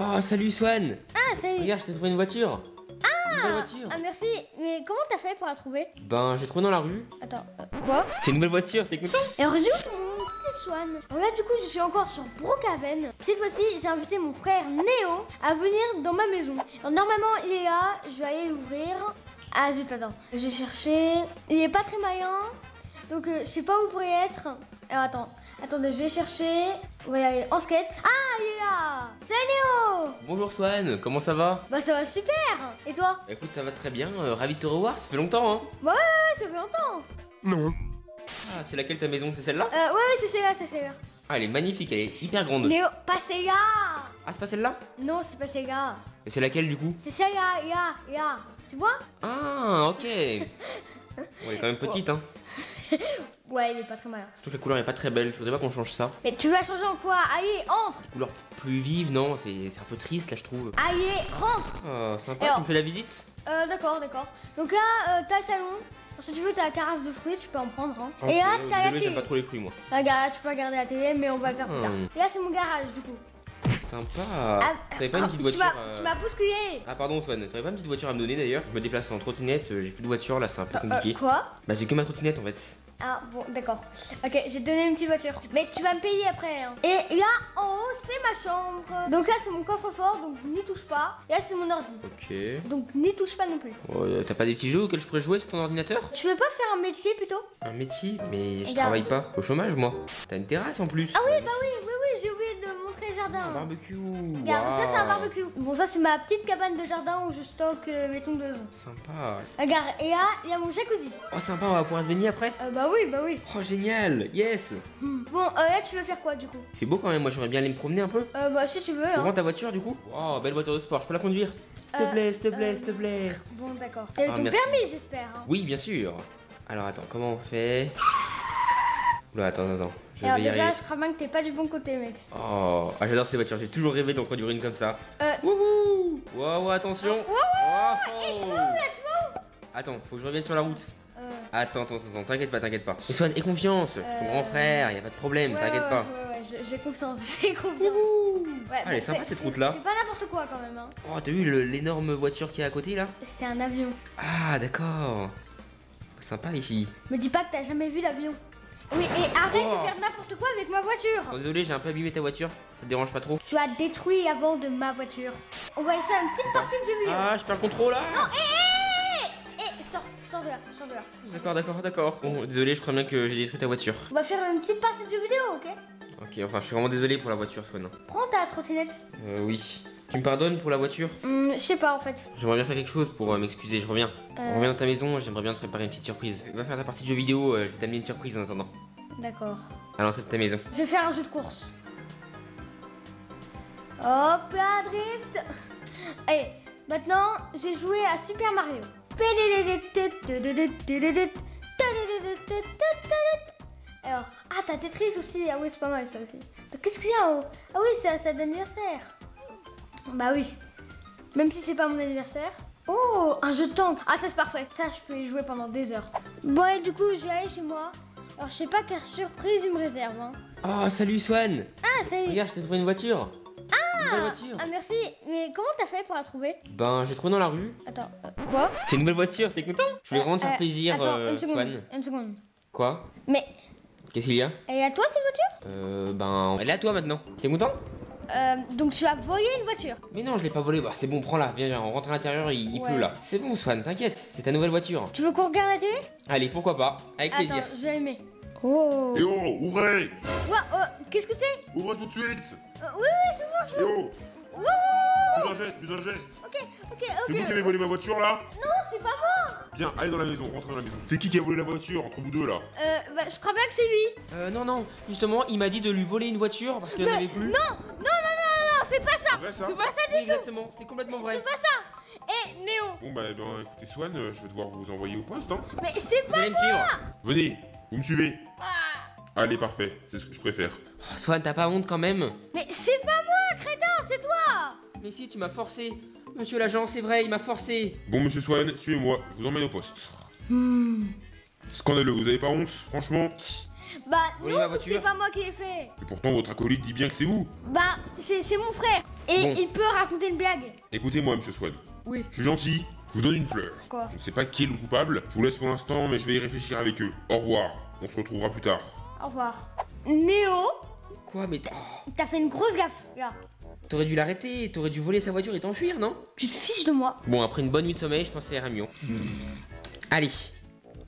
Oh, salut Swan Ah, salut Regarde, je t'ai trouvé une voiture Ah Une voiture Ah, merci. Mais comment t'as fait pour la trouver? Ben, j'ai trouvé dans la rue. Attends, euh, quoi? C'est une nouvelle voiture, t'es content? Et alors, du tout le monde, c'est Swan. Alors là, du coup, je suis encore sur Brookhaven. Cette fois-ci, j'ai invité mon frère Néo à venir dans ma maison. Alors, normalement, il est là. Je vais aller l'ouvrir. Ah, zut, attends. Je vais chercher. Il est pas très malin. Donc, euh, je sais pas où il pourrait être. Alors, attends. Attendez, je vais chercher. On va y aller en skate. Ah, il est là Bonjour Swan, comment ça va Bah, ça va super Et toi Écoute, ça va très bien, euh, ravi de te revoir, ça fait longtemps hein Ouais, ça fait longtemps. Non. Ah, c'est laquelle ta maison, c'est celle-là Euh, ouais, ouais, c'est celle-là, c'est celle-là. Ah, elle est magnifique, elle est hyper grande. Néo, pas celle-là Ah, c'est pas celle-là Non, c'est pas celle-là. Et c'est laquelle du coup C'est celle-là, là, là. Tu vois Ah, ok Bon, elle est quand même petite hein. Ouais, il est pas très mal. Je trouve que la couleur est pas très belle, je voudrais pas qu'on change ça. Mais tu vas changer en quoi? Allez, entre Une couleur plus vive, non C'est un peu triste là, je trouve. Allez, rentre Ah, sympa, Alors- tu me fais la visite? Euh, d'accord, d'accord. Donc là, euh, t'as le salon. Si tu veux, t'as la carafe de fruits, tu peux en prendre. Hein. Et là, t'as la désolé, j'aime télé. pas trop les fruits moi. Regarde, tu peux regarder la télé, mais on va le faire plus tard. Hmm. Et là, c'est mon garage, du coup. Sympa Ah, T'avais pas une ah, petite tu voiture m'as- euh, Tu m'as bousculé Ah pardon Swan, t'avais pas une petite voiture à me donner d'ailleurs Je me déplace en trottinette, euh, j'ai plus de voiture là, c'est un peu compliqué. Euh, quoi? Bah j'ai que ma trottinette en fait. Ah, bon, d'accord. Ok, te donner une petite voiture. Mais tu vas me payer après. Hein. Et là, en haut, c'est ma chambre. Donc là, c'est mon coffre-fort, donc n'y touche pas. Et là, c'est mon ordi. Ok. Donc n'y touche pas non plus. Oh, euh, T'as pas des petits jeux auxquels je pourrais jouer sur ton ordinateur? Tu veux pas faire un métier plutôt? Un métier? Mais je Regarde. travaille pas. Au chômage moi. T'as une terrasse en plus. Ah oui, bah oui, oui, oui, j'ai oublié jardin. Un barbecue. Regarde, ça c'est un barbecue. Bon, ça c'est ma petite cabane de jardin où je stocke euh, mes tondeuses. Sympa. Regarde, et là, il y a mon jacuzzi. Oh sympa, on va pouvoir se baigner après Euh, bah oui, bah oui. Oh génial Yes Hmm. Bon, euh, là tu veux faire quoi du coup? C'est beau quand même, moi j'aimerais bien aller me promener un peu. Euh, bah si tu veux. Tu Hein. prends ta voiture du coup? Oh belle voiture de sport, je peux la conduire S'il te Euh, plaît, s'il te plaît, euh, s'il te plaît. Bon, d'accord. T'as eu Ah, ton merci. permis, j'espère. Hein. Oui, bien sûr. Alors attends, comment on fait? Oula, attends, attends. Je Alors vais y déjà, arriver. je crois bien que t'es pas du bon côté, mec. Oh, ah, j'adore ces voitures, j'ai toujours rêvé d'en conduire une comme ça. Euh, Wouhou Wow, attention Wouhou Oh, Et tu oh. là, Attends, faut que je revienne sur la route. Euh, Attends, attends, attends, t'inquiète pas, t'inquiète pas. Et Swan, aie confiance, je suis ton Euh, grand frère, y a pas de problème, ouais, t'inquiète ouais, pas. Ouais, ouais, j'ai- j'ai confiance, j'ai confiance. Ouais, Ah, elle est sympa, cette c'est- route-là. C'est pas n'importe quoi quand même, hein. Oh, t'as vu l'énorme voiture qui est à côté là? C'est un avion. Ah, d'accord. Sympa ici. Me dis pas que t'as jamais vu l'avion. Oui, et arrête Oh. de faire n'importe quoi avec ma voiture. Oh, désolé, j'ai un peu abîmé ta voiture, ça te dérange pas trop Tu as détruit avant de ma voiture. On va essayer une petite partie de jeu vidéo. Ah, je perds le contrôle là Non, hé, hé, hé Eh, sors, sors de là, sors de là. D'accord, d'accord, d'accord. Bon, désolé, je crois bien que j'ai détruit ta voiture. On va faire une petite partie de jeu vidéo, ok? Ok, enfin, je suis vraiment désolé pour la voiture, Swan. Prends ta trottinette. Euh, oui. Tu me pardonnes pour la voiture? Hum, je sais pas en fait. J'aimerais bien faire quelque chose pour euh, m'excuser, je reviens. Euh. On revient dans ta maison, j'aimerais bien te préparer une petite surprise. Va faire ta partie de jeu vidéo, euh, je vais t'amener une surprise en attendant. D'accord. À l'entrée de ta maison. Je vais faire un jeu de course. Hop là, drift Allez, maintenant, j'ai joué à Super Mario. T'as Tetris aussi. Ah oui, c'est pas mal ça aussi. Qu'est-ce qu'il y a oh Ah oui, c'est c'est d'anniversaire. Bah oui. Même si c'est pas mon anniversaire. Oh, un jeu de tank. Ah, ça c'est parfait. Ça, je peux y jouer pendant des heures. Bon, et du coup, je vais aller chez moi. Alors, je sais pas quelle surprise il me réserve. Hein. Oh, salut Swan Ah, est. Regarde, je t'ai trouvé une voiture Ah Une nouvelle voiture Ah, merci. Mais comment t'as fait pour la trouver? Ben, j'ai trouvé dans la rue. Attends, euh, quoi? C'est une nouvelle voiture, t'es content? Je voulais vraiment te Euh, faire plaisir, Attends, euh, une seconde. Swan. Une seconde. Quoi? Mais, Qu'est-ce qu'il y a elle est à toi cette voiture Euh, ben, elle est à toi maintenant. T'es content euh, Donc, tu as volé une voiture. Mais non, je l'ai pas volée. Bah, c'est bon, prends-la. Viens, viens, on rentre à l'intérieur, il, il Ouais. pleut là. C'est bon, Swan, t'inquiète, c'est ta nouvelle voiture. Tu veux qu'on regarde la télé Allez, pourquoi pas Avec plaisir. Attends, vais allumer. Oh. Eh oh, ouvrez oh, Qu'est-ce que c'est Ouvrez tout de suite Euh, Oui, oui, c'est bon, je Eh oh Plus un geste, plus un geste Ok, ok, C'est vous qui ok. avez volé ma voiture là? Non, c'est pas moi. Bien, allez dans la maison, rentrez dans la maison. C'est qui qui a volé la voiture entre vous deux là? Euh, bah, je crois bien que c'est lui. Euh, non, non, justement, il m'a dit de lui voler une voiture parce qu'il en Mais- avait plus. Non, non, non, non, non, non, c'est pas ça. C'est pas ça du tout. exactement, c'est complètement vrai. C'est pas ça. Eh, Néo. Bon bah, ben, écoutez Swan, euh, je vais devoir vous envoyer au poste hein. Mais c'est pas me suivre Venez, vous me suivez Ah. Allez, parfait, c'est ce que je préfère. Oh, Swan, t'as pas honte quand même? Mais c'est pas moi, crétin, c'est toi. Mais si, tu m'as forcé. Monsieur l'agent, c'est vrai, il m'a forcé. Bon monsieur Swan, suivez-moi, je vous emmène au poste. Scandaleux, vous avez pas honte, franchement Bah Voyez ma non, voiture c'est pas moi qui l'ai fait. Et pourtant, votre acolyte dit bien que c'est vous. Bah, c'est c'est mon frère. Et Bon. il peut raconter une blague. Écoutez-moi, monsieur Swan. Oui. Je suis gentil, je vous donne une fleur. Quoi Je ne sais pas qui est le coupable, je vous laisse pour l'instant, mais je vais y réfléchir avec eux. Au revoir, on se retrouvera plus tard. Au revoir. Néo, Quoi, mais oh, t'as fait une grosse gaffe. Regarde. T'aurais dû l'arrêter, t'aurais dû voler sa voiture et t'enfuir, non? Tu te fiches de moi. Bon, après une bonne nuit de sommeil, je pense que ça ira mieux. Allez,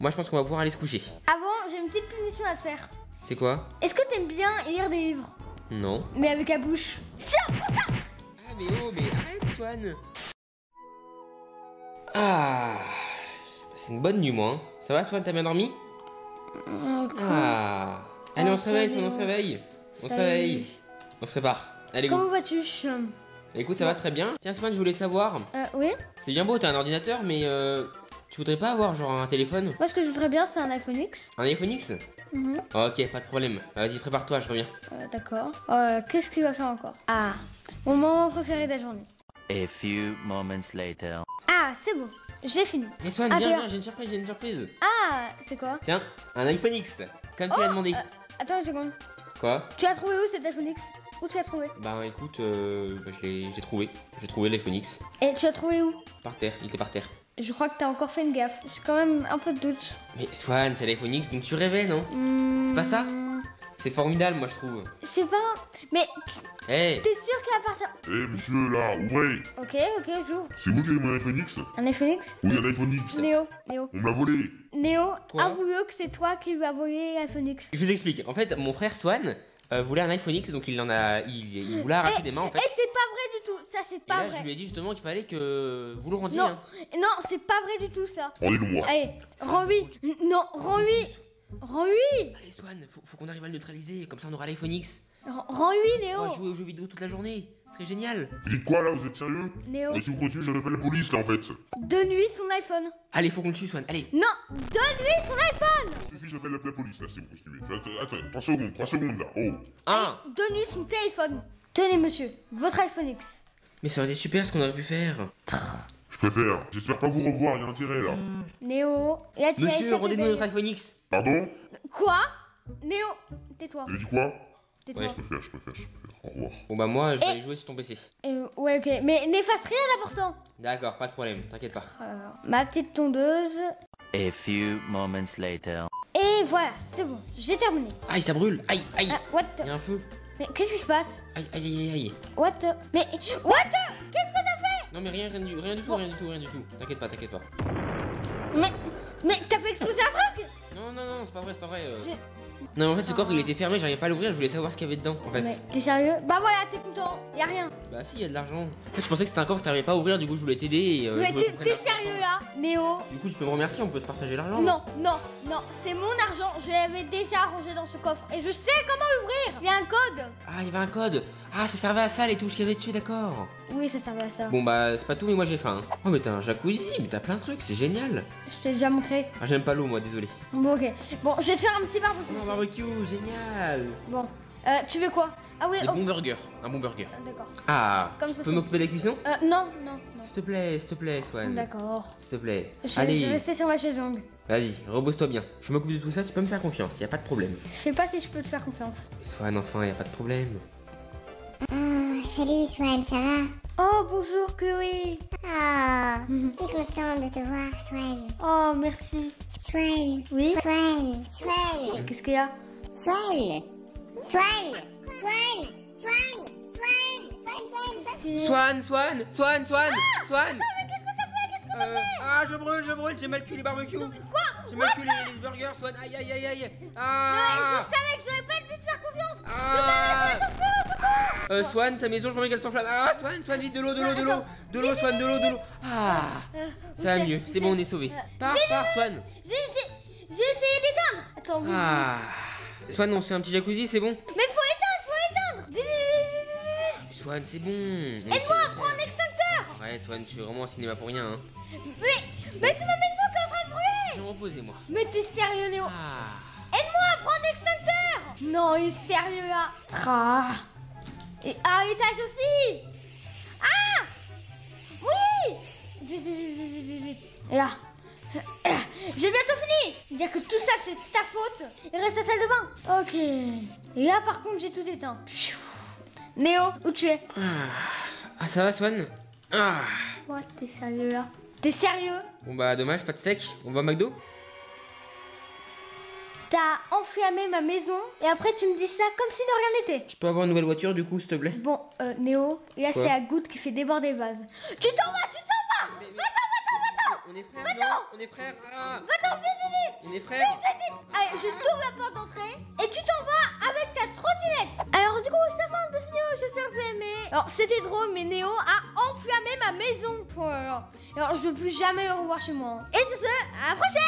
moi je pense qu'on va pouvoir aller se coucher. Avant, j'ai une petite punition à te faire. C'est quoi? Est-ce que t'aimes bien lire des livres? Non. Mais avec la bouche. Tiens, prends ça Ah mais oh, mais arrête Swan Ah passé une bonne nuit moi. hein. Ça va Swan, t'as bien dormi? Ah Allez, Oh, on se réveille. Swan, on se réveille. On se réveille. On se prépare. Allez. Comment vas-tu Écoute, ça va très bien. Tiens Swan, je voulais savoir. Euh, oui? C'est bien beau, t'as un ordinateur, mais euh, tu voudrais pas avoir genre un téléphone? Moi, ce que je voudrais bien, c'est un iPhone X. Un iPhone X? Mhm. Ok, pas de problème. Vas-y, prépare-toi, je reviens. Euh, D'accord. Euh, Qu'est-ce qu'il va faire encore? Ah, mon moment préféré de la journée. A few moments later. Ah, c'est bon. J'ai fini. Mais Swan, viens, viens, j'ai une surprise, j'ai une surprise. Ah, c'est quoi? Tiens, un iPhone X, comme tu l'as demandé. Attends une seconde. Quoi? Tu as trouvé où cet iPhone X? Où tu l'as trouvé? Bah écoute, euh, bah, je l'ai j'ai trouvé. J'ai trouvé l'iPhone X. Et tu l'as trouvé où? Par terre, il était par terre. Je crois que t'as encore fait une gaffe. J'ai quand même un peu de doute. Mais Swan, c'est l'iPhone X, donc tu rêvais, non? Hmm, pas ça? C'est formidable, moi je trouve. Je sais pas. Mais Eh t'es sûr qu'à partir. Eh monsieur là, ouvrez Ok, ok, j'ouvre. C'est vous qui avez mon iPhone X Un iPhone X Oui, un iPhone X. Néo, Néo. On me l'a volé. Néo, avoue que c'est toi qui lui as volé l'iPhone X. Je vous explique. En fait, mon frère Swan euh, voulait un iPhone X, donc il en a, il, il voulait arracher des mains en fait. Et c'est pas vrai du tout, ça c'est Et pas là, je vrai. lui ai dit justement qu'il fallait que vous le rendiez. Non. hein. Non, c'est pas vrai du tout ça. Rendez-le-moi. Allez, rends-lui. Non, rends-lui. Rends-lui. Allez Swan, faut, faut qu'on arrive à le neutraliser, comme ça on aura l'iPhone X. Rends- Rends-lui, On Néo. va jouer aux jeux vidéo toute la journée. Ce serait génial. Vous dites quoi là, vous êtes sérieux? Néo, Mais si vous continuez, j'appelle la police là en fait. donne-lui son iPhone. Allez, faut qu'on le tue Swan. Allez. Non, donne-lui son iPhone. Suffit, j'appelle la, la police là, c'est bon, continuez. Attends, attends, 3 secondes, 3 secondes là. Oh Un. Donne-lui son téléphone. Tenez, monsieur, votre iPhone X. Mais ça aurait été super ce qu'on aurait pu faire. Je préfère. J'espère pas vous revoir, il y a intérêt là. Néo, il a tiré Monsieur, rendez-nous notre iPhone X. Pardon? Quoi? Néo, tais-toi. Vous avez dit quoi? Tais-toi. Ouais, Je préfère, je préfère, je préfère. Au revoir. Bon bah moi, je vais Et- aller jouer sur ton PC. Euh, ouais, ok, mais n'efface rien d'important. D'accord, pas de problème, t'inquiète pas. Alors, ma petite tondeuse. A few moments later. Et voilà, c'est bon, j'ai terminé. Aïe, ça brûle. Aïe, aïe. Ah, what the... Il y a un feu. Mais qu'est-ce qui se passe? Aïe, aïe, aïe, aïe. What the... Mais... What the... Qu'est-ce que t'as fait? Non mais rien, rien du, rien du tout, rien du tout, rien du tout. T'inquiète pas, t'inquiète pas. Mais... Mais t'as fait exploser un truc? Non, non, non, c'est pas vrai, c'est pas vrai. euh. J'ai- Non, mais en fait, ce coffre il était fermé, j'arrivais pas à l'ouvrir, je voulais savoir ce qu'il y avait dedans. En fait, Mais t'es sérieux? Bah voilà, t'es content, y a rien. bah si, il y a de l'argent. En fait, je pensais que c'était un coffre que t'arrivais pas à ouvrir, du coup, je voulais t'aider et. euh, mais je voulais t'es qu'on prenne t'es l'argent sérieux là Néo? Du coup, tu peux me remercier, on peut se partager l'argent. Non, non, non, c'est mon argent, je l'avais déjà rangé dans ce coffre et je sais comment l'ouvrir Il y a un code Ah, il y avait un code. Ah, ça servait à ça, les touches qu'il y avait dessus, d'accord. Oui, ça servait à ça. Bon, bah, c'est pas tout, mais moi j'ai faim. Oh, mais t'as un jacuzzi, mais t'as plein de trucs, c'est génial. Je t'ai déjà montré. Ah, j'aime pas l'eau, moi, désolé. Bon, ok. Bon, je vais te faire un petit barbecue. Barbecue, génial. Bon, euh, tu veux quoi? Ah oui, Des oh, bons burgers, un bon burger. d'accord. Ah, Comme tu ça, peux c'est- m'occuper de la cuisson? Euh, non, non, non. S'il te plaît, s'il te plaît, Swan. D'accord. S'il te plaît. Je, je vais rester sur ma chaise longue. vas-y, repose-toi bien. Je m'occupe de tout ça, tu peux me faire confiance, y a pas de problème. Je sais pas si je peux te faire confiance. Mais Swan, enfin, y a pas de problème. Ah, salut Swan, ça va? Oh, bonjour Chloé. Ah, je suis contente de te voir, Swan. Oh, merci. Swan. Oui Swan. Swan. Qu'est-ce qu'il y a? Swan. Swan. Swan. Swan. Swan. Swan. Swan. Swan, Swan. Swan, Swan, Swan, Swan Mais qu'est-ce que t'as fait? Qu'est-ce que t'as fait? Ah, je brûle, je brûle, j'ai mal cuit les barbecues. Quoi? J'ai mal cuit les, burgers, Swan. Aïe, aïe, aïe, aïe. Ah Je savais que j'aurais pas dû te faire confiance. Ah euh, Swan, ta maison, je remets qu'elle s'enflamme. Ah, Swan, Swan, vite, de l'eau, de l'eau, de l'eau. De l'eau, Swan, de l'eau, de l'eau. Ah, Euh, ça va mieux, c'est bon, on est sauvés. Pars, pars, Swan. J'ai essayé d'éteindre. Attends, oui. Ah. Swan, on se fait un petit jacuzzi, c'est bon Mais faut éteindre, faut éteindre. Swan, c'est bon. On Aide-moi à prendre l'extincteur. Arrête, Swan, tu es vraiment au cinéma pour rien. Hein. Mais, mais c'est ma maison qui est en train de brûler. Je vais me reposer, moi. Mais t'es sérieux, Néo Ah. Aide-moi à prendre l'extincteur Non, il est sérieux là Ah Et à l'étage aussi Ah Oui Vite, vite, vite, vite. Et là J'ai bientôt fini Dire que tout ça c'est ta faute. Il reste la salle de bain. Ok. Et là par contre j'ai tout éteint. Néo, où tu es? Ah, ça va, Swan? Ah. Ouais, t'es sérieux là? T'es sérieux? Bon bah dommage, pas de steak. On va au McDo? T'as enflammé ma maison et après tu me dis ça comme si de rien n'était. Je peux avoir une nouvelle voiture du coup, s'il te plaît? Bon, euh, Néo, là c'est la goutte qui fait déborder le vase. Tu t'en vas, tu t'en vas On est frères, non? On est frères ah. Va-t'en, vite, vite, vite On est frères Allez, je t'ouvre la porte d'entrée et tu t'en vas avec ta trottinette. Alors du coup, c'est fin de ce Néo, j'espère que vous avez aimé. Alors c'était drôle, mais Néo a enflammé ma maison. Alors je veux plus jamais le revoir chez moi. Et sur ce, à la prochaine